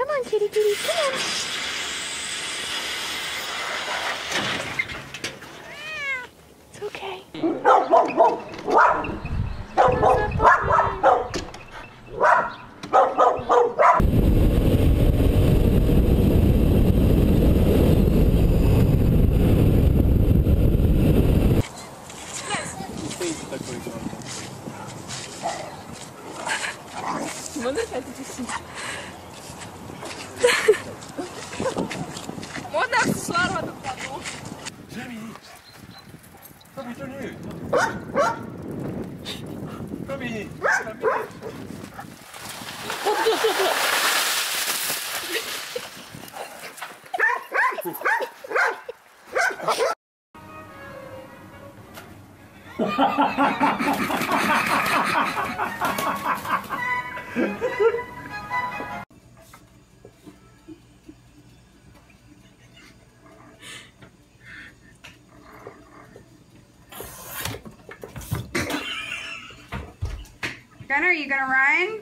Come on, kitty kitty, come on. It's okay. Gunner, are you gonna run?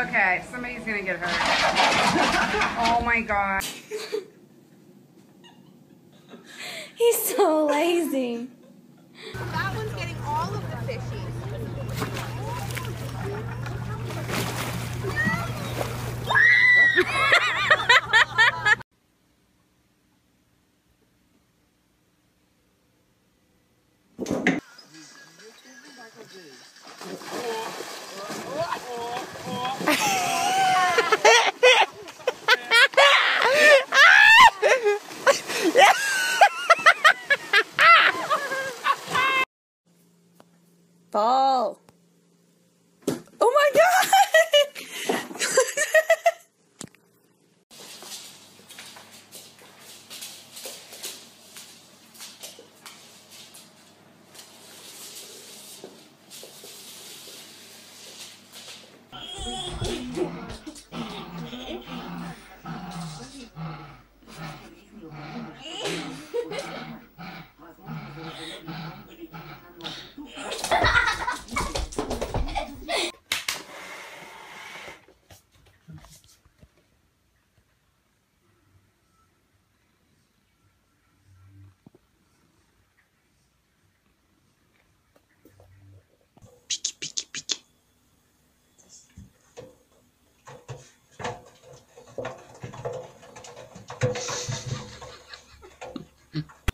Okay, somebody's gonna get hurt. oh my god. He's so lazy. That one's getting all of the fishies.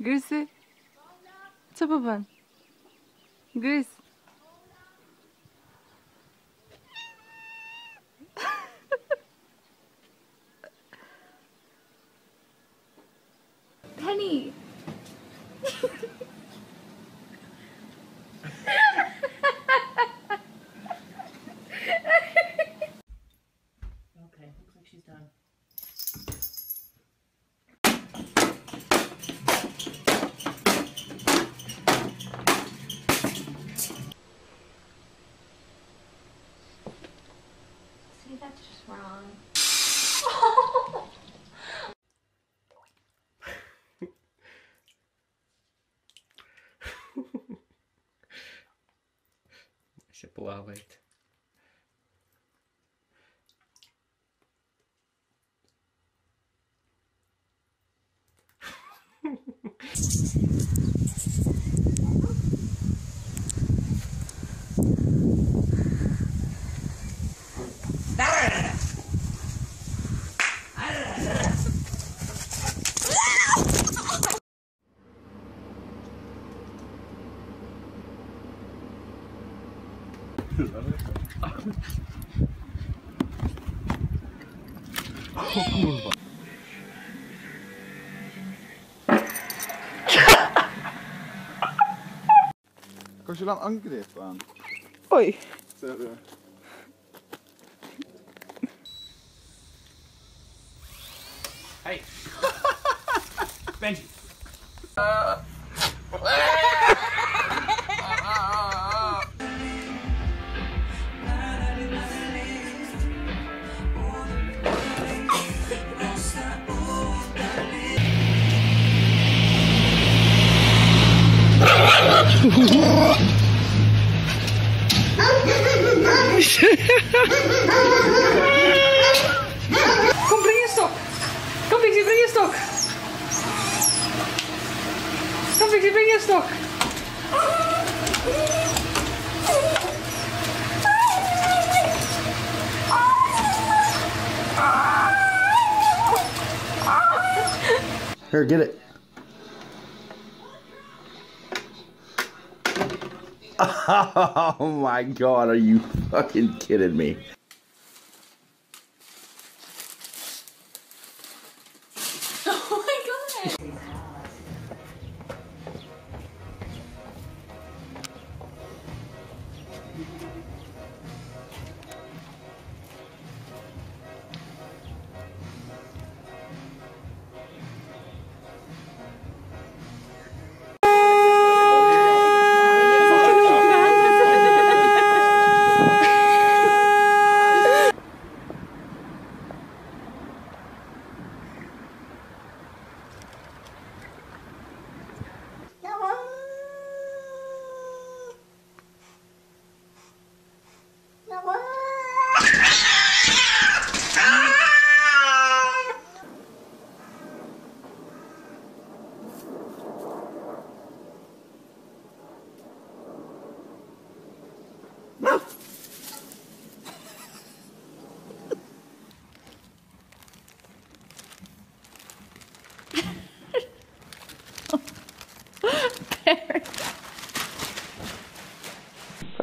Grisi. Çabuk ben. Gris. Все плавает. O kurwa. Kanskje han angrep en. Oi. Ser du? Hei. Benji. Uh. Kom, breng je stok. Kom, Pixie, breng je stok. Kom, Pixie, breng je stok. Here, get it. Oh my god, are you fucking kidding me?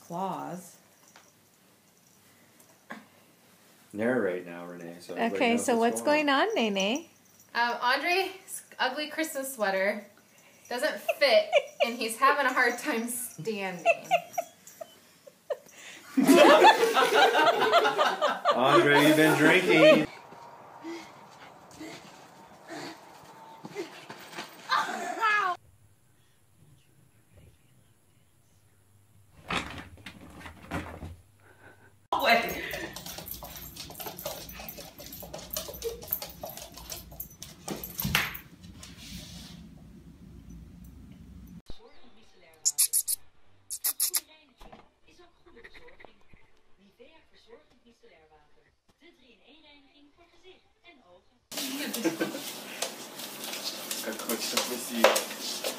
Claws. Narrate now, Renee. So Okay, so what's going on? on, Nene? Um, Andre's ugly Christmas sweater doesn't fit, and he's having a hard time standing. Andre, you've been drinking. Как хочется посидеть.